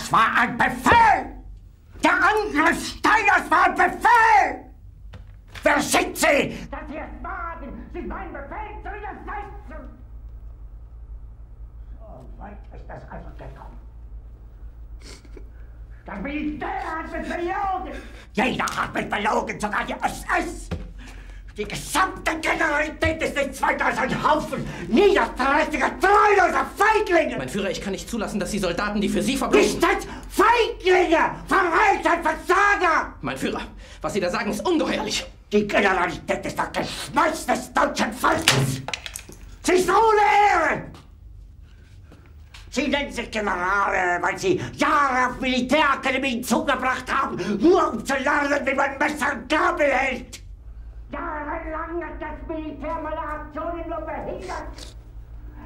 Das war ein Befehl! Der Angriff Steiners war ein Befehl! Wer schickt Sie? Dass Sie es wagen, sich meinen Befehl zu widersetzen! So weit ist das also gekommen. Das Militär hat mich belogen! Jeder hat mich belogen, sogar die SS! Die gesamte Generalität als ein Haufen niederträchtiger, treuloser Feiglinge! Mein Führer, ich kann nicht zulassen, dass die Soldaten, die für Sie verbringen... Nicht als Feiglinge! Verreiter, Versager! Mein Führer, was Sie da sagen, ist ungeheuerlich. Die Generalität ist das Geschmeiß des deutschen Volkes! Sie ist ohne Ehre! Sie nennen sich Generale, weil Sie Jahre auf Militärakademien zugebracht haben, nur um zu lernen, wie man Messer und Gabel hält! Jahrelang hat das Militär meine Aktionen nur behindert!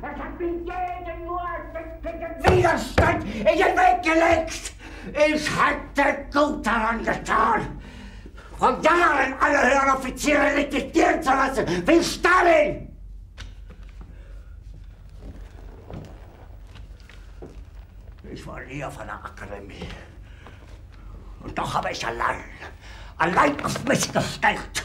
Es hat mir jeden nur ersichtlichen Widerstand in den Weg gelegt! Ich hätte gut daran getan, von Jahren alle höheren Offiziere liquidieren zu lassen, wie Stalin! Ich war nie auf einer Akademie. Und doch habe ich allein, allein auf mich gestellt,